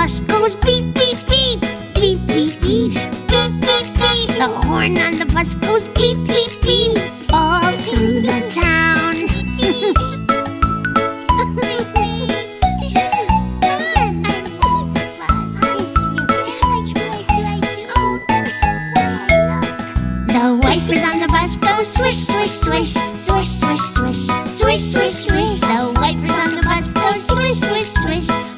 goes beep, beep, beep. Beep, beep, beep. Beep, beep, beep. The horn on the bus goes beep, beep, beep. All through the town. The wipers on the bus go swish, swish, swish, swish, swish, swish, swish, swish, swish. The wipers on the bus go swish, swish, swish,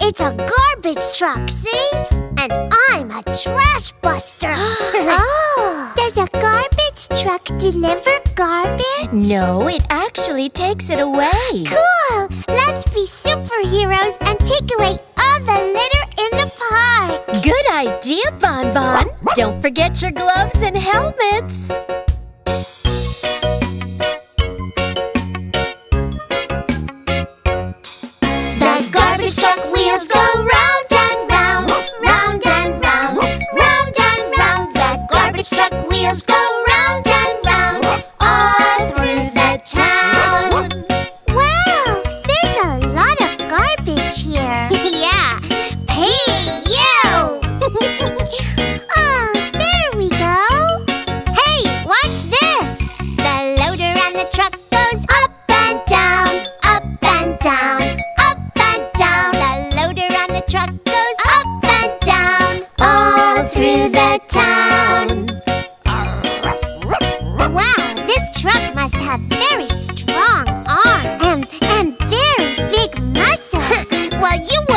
It's a garbage truck, see? And I'm a trash buster. oh! Does a garbage truck deliver garbage? No, it actually takes it away. Cool! Let's be superheroes and take away all the litter in the park. Good idea, Bon Bon. Don't forget your gloves and helmets.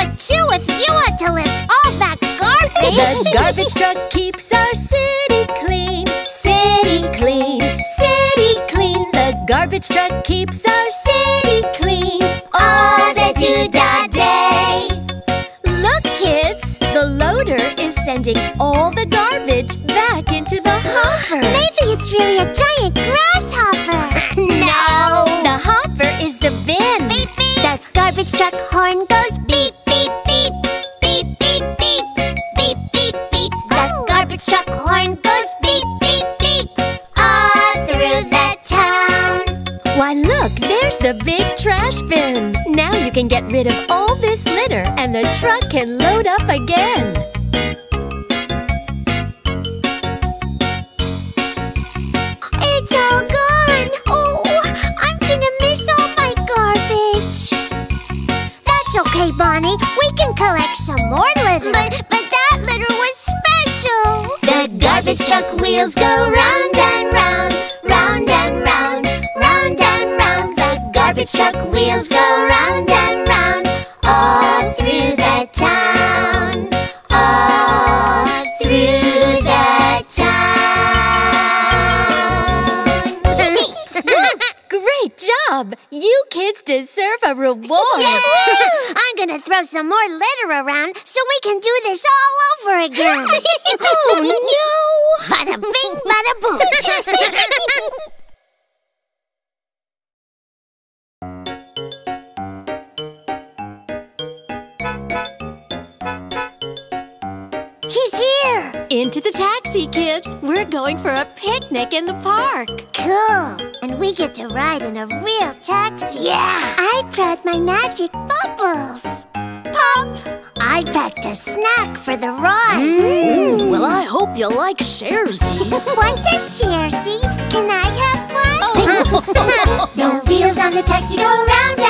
Would too if you had to lift all that garbage. The garbage truck keeps our city clean, city clean, city clean. The garbage truck keeps our city clean all the doodah day. Look, kids, the loader is sending all the garbage back into the hopper. Maybe it's really a giant grasshopper. no. The hopper is the bin. Beep beep. The garbage truck horn goes rid of all this litter and the truck can load up again. It's all gone. Oh, I'm gonna miss all my garbage. That's okay, Bonnie. We can collect some more litter. But but that litter was special. The garbage truck wheels go round and round, round and round, round and round. The garbage truck wheels go round kids deserve a reward. I'm gonna throw some more litter around so we can do this all over again. oh no! Bada bing, bada boom. taxi, kids. We're going for a picnic in the park. Cool. And we get to ride in a real taxi. Yeah. I brought my magic bubbles. Pop. I packed a snack for the ride. Mm. Well, I hope you like sharesies. Want a sharesy? Can I have one? the wheels on the taxi go round,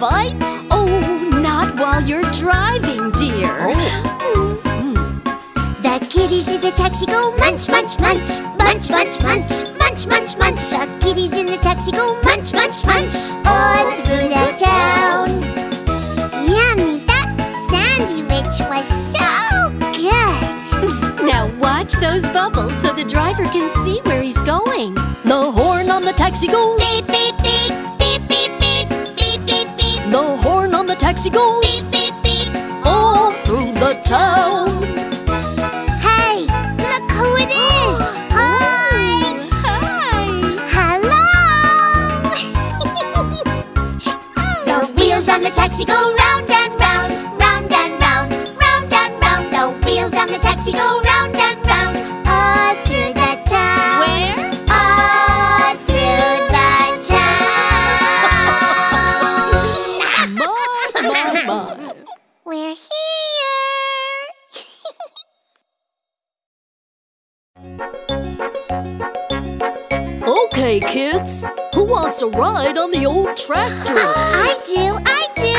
bite? Oh, not while you're driving, dear. Oh. Hmm. The kitties in the taxi go munch, munch, munch, munch, munch, munch, munch, munch, munch. The kitties in the taxi go munch, munch, munch, all through the town. Yummy, that sandwich was so good. Now watch those bubbles so the driver can see where he's going. The horn on the taxi goes. Beep, beep, on goes. beep, beep, beep. All through the town. Okay, kids. Who wants a ride on the old tractor? I do, I do.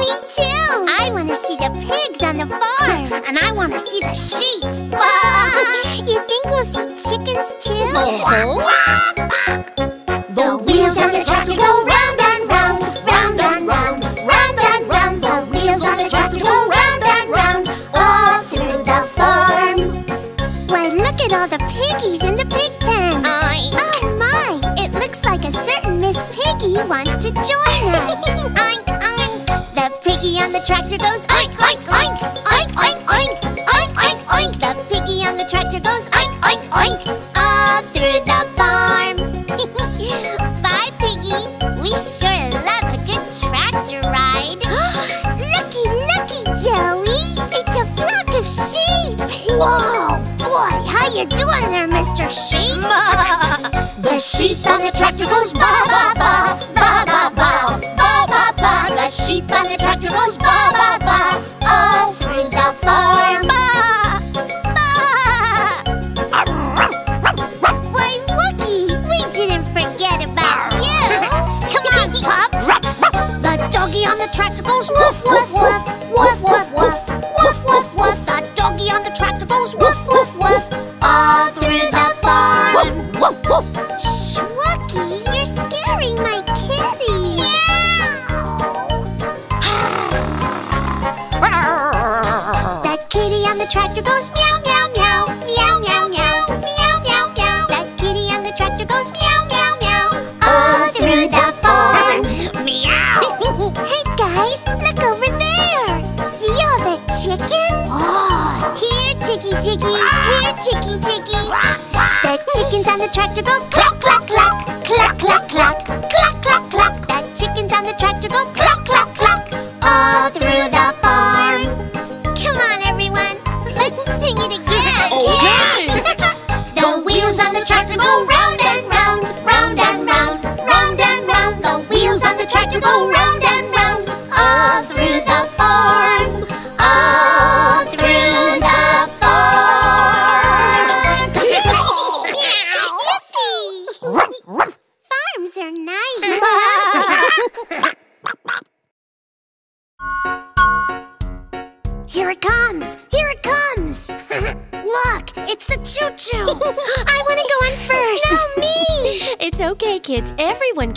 Me too. I want to see the pigs on the farm. And I want to see the sheep. you think we'll see chickens too? Uh-huh. The wheels on the tractor go round, Sheep? the sheep on the tractor goes ba ba ba, ba ba tractor goes meow, meow, meow, meow, meow, meow, meow, meow, meow. The kitty on the tractor goes meow, meow, meow, all through the farm. Meow. hey guys, look over there. See all the chickens? Oh. Here, Chicky, Chicky. Here, Chicky, Chicky. The chickens on the tractor go cluck,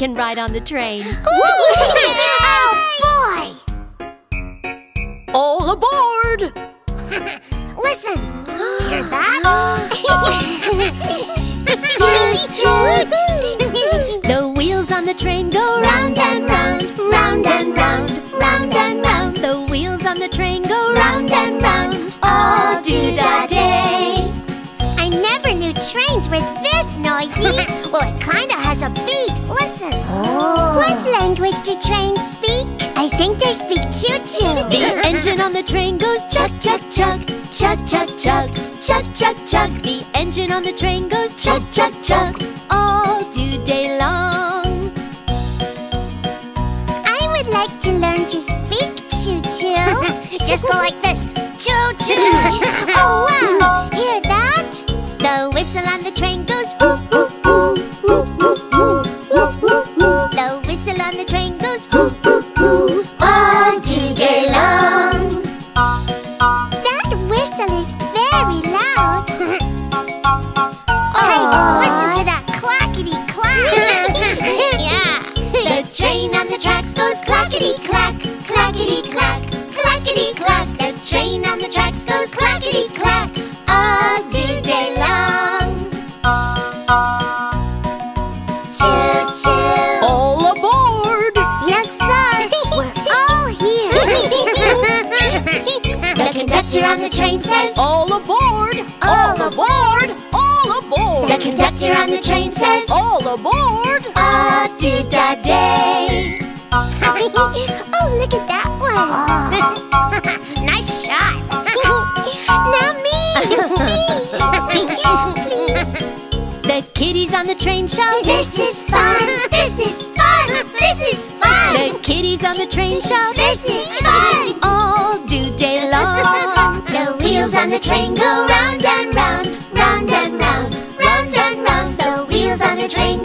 can ride on the train. oh, boy. All aboard! Listen. Hear that? toot, toot. The wheels on the train go round and round, round and round, round and round. The wheels on the train go round and round, all do da day. I never knew trains were this noisy. well, it kinda has a beat. Listen. What language do trains speak? I think they speak choo-choo. The engine on the train goes chug chug chug, chug chug chug, chug chug chug. The engine on the train goes chug chug chug, all day long. I would like to learn to speak choo-choo. Just go like this. Choo-choo. oh, wow. Hear that? The whistle on the train goes oh, look at that one. nice shot. now me. The kitties on the train shout. This is fun. This is fun. This is fun. The kitties on the train shout. This is fun. All do day long. The wheels on the train go round and round, round and round, round and round. The wheels on the train